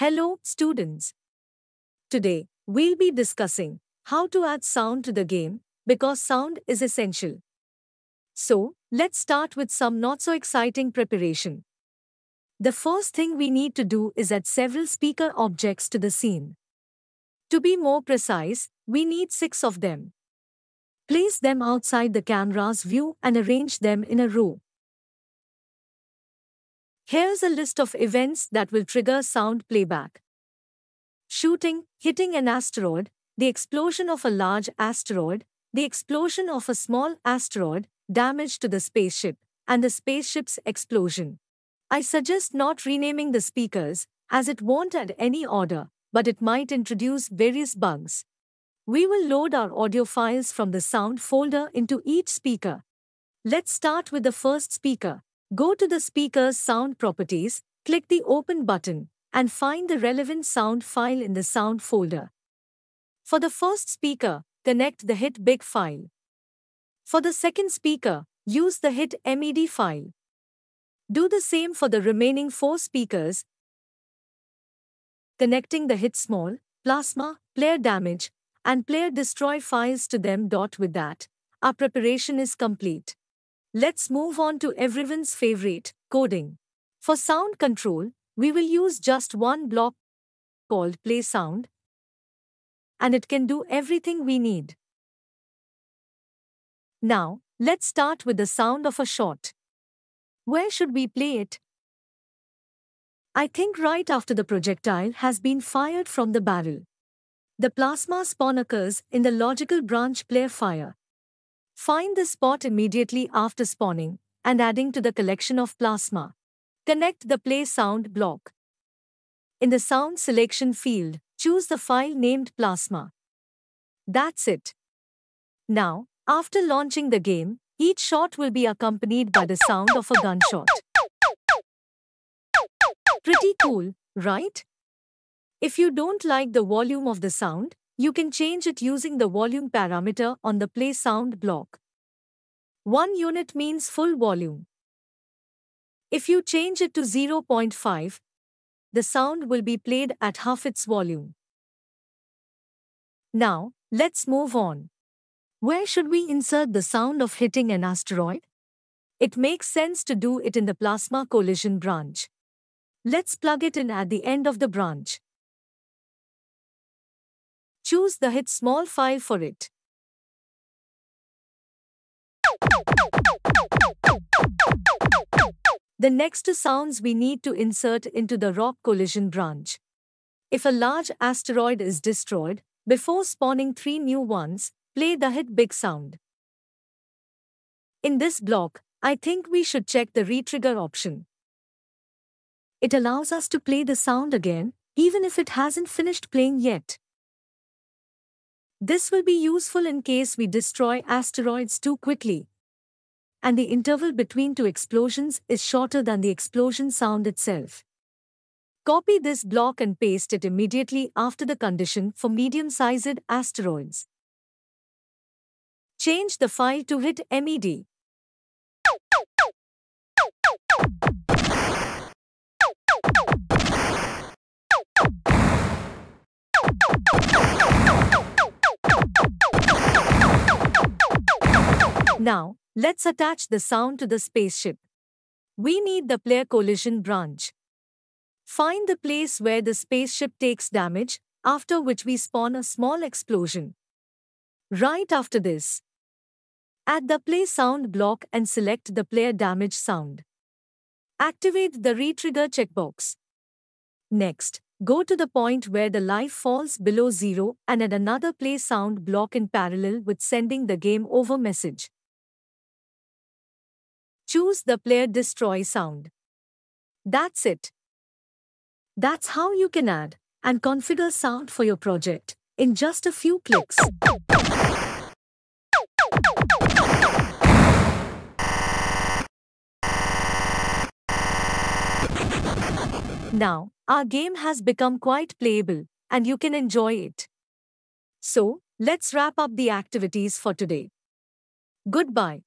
Hello, students. Today, we'll be discussing how to add sound to the game because sound is essential. So, let's start with some not so exciting preparation. The first thing we need to do is add several speaker objects to the scene. To be more precise, we need six of them. Place them outside the camera's view and arrange them in a row. Here's a list of events that will trigger sound playback. Shooting, hitting an asteroid, the explosion of a large asteroid, the explosion of a small asteroid, damage to the spaceship, and the spaceship's explosion. I suggest not renaming the speakers, as it won't add any order, but it might introduce various bugs. We will load our audio files from the sound folder into each speaker. Let's start with the first speaker. Go to the speaker's sound properties, click the Open button, and find the relevant sound file in the sound folder. For the first speaker, connect the hit big file. For the second speaker, use the hit MED file. Do the same for the remaining four speakers, connecting the hit small, plasma, player damage, and player destroy files to them. With that, our preparation is complete. Let's move on to everyone's favorite, coding. For sound control, we will use just one block called play sound, and it can do everything we need. Now, let's start with the sound of a shot. Where should we play it? I think right after the projectile has been fired from the barrel. The plasma spawn occurs in the logical branch player fire. Find the spot immediately after spawning and adding to the collection of plasma. Connect the play sound block. In the sound selection field, choose the file named plasma. That's it. Now, after launching the game, each shot will be accompanied by the sound of a gunshot. Pretty cool, right? If you don't like the volume of the sound, you can change it using the volume parameter on the play sound block. 1 unit means full volume. If you change it to 0.5, the sound will be played at half its volume. Now, let's move on. Where should we insert the sound of hitting an asteroid? It makes sense to do it in the plasma collision branch. Let's plug it in at the end of the branch. Choose the hit small file for it. The next two sounds we need to insert into the rock collision branch. If a large asteroid is destroyed, before spawning three new ones, play the hit big sound. In this block, I think we should check the retrigger option. It allows us to play the sound again, even if it hasn't finished playing yet. This will be useful in case we destroy asteroids too quickly. And the interval between two explosions is shorter than the explosion sound itself. Copy this block and paste it immediately after the condition for medium-sized asteroids. Change the file to hit MED. Now, let's attach the sound to the spaceship. We need the player collision branch. Find the place where the spaceship takes damage, after which we spawn a small explosion. Right after this, add the play sound block and select the player damage sound. Activate the retrigger checkbox. Next, go to the point where the life falls below zero and add another play sound block in parallel with sending the game over message. Choose the player destroy sound. That's it. That's how you can add and configure sound for your project in just a few clicks. Now, our game has become quite playable, and you can enjoy it. So, let's wrap up the activities for today. Goodbye.